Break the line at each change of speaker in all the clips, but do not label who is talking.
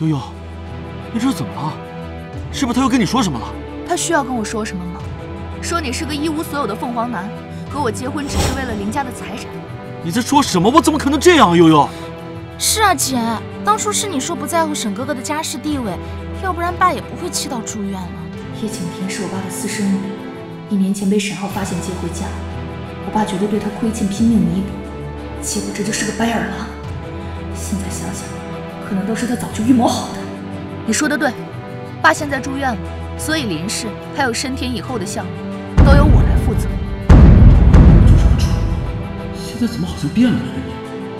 悠悠，你这是怎么了？是不是他又跟你说什么了？
他需要跟我说什么吗？说你是个一无所有的凤凰男，和我结婚只是为了林家的财产。
你在说什么？我怎么可能这样啊？悠悠，
是啊，姐，当初是你说不在乎沈哥哥的家世地位，要不然爸也不会气到住院了。
叶景天是我爸的私生女，一年前被沈浩发现接回家，我爸觉得对他亏欠拼命弥补，结果这就是个白眼狼。现在想想，可能都是他早就预谋好的。你说的对，爸现在住院了，所以林氏还有升天以后的项目都由我来负责。
就是不出，现在怎么好像变了呢？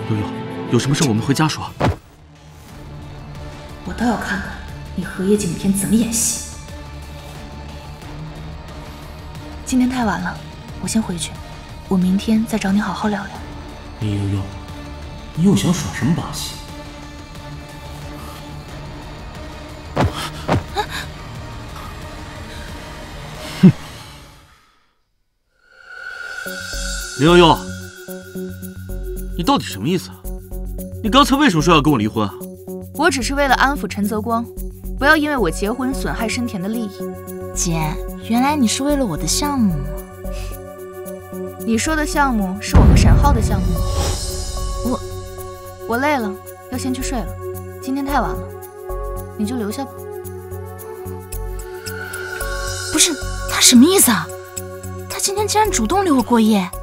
悠悠，有什么事我们回家说。
我倒要看看你和叶景天怎么演戏。今天太晚了，我先回去，我明天再找你好好聊聊。
林悠悠，你又想耍什么把戏？
林悠悠，你到底什么意思啊？你刚才为什么说要跟我离婚啊？
我只是为了安抚陈泽光，不要因为我结婚损害深田的利益。
姐，原来你是为了我的项目。
你说的项目是我和沈浩的项目。
我
我累了，要先去睡了。今天太晚了，你就留下吧。
不是他什么意思啊？他今天竟然主动留我过夜。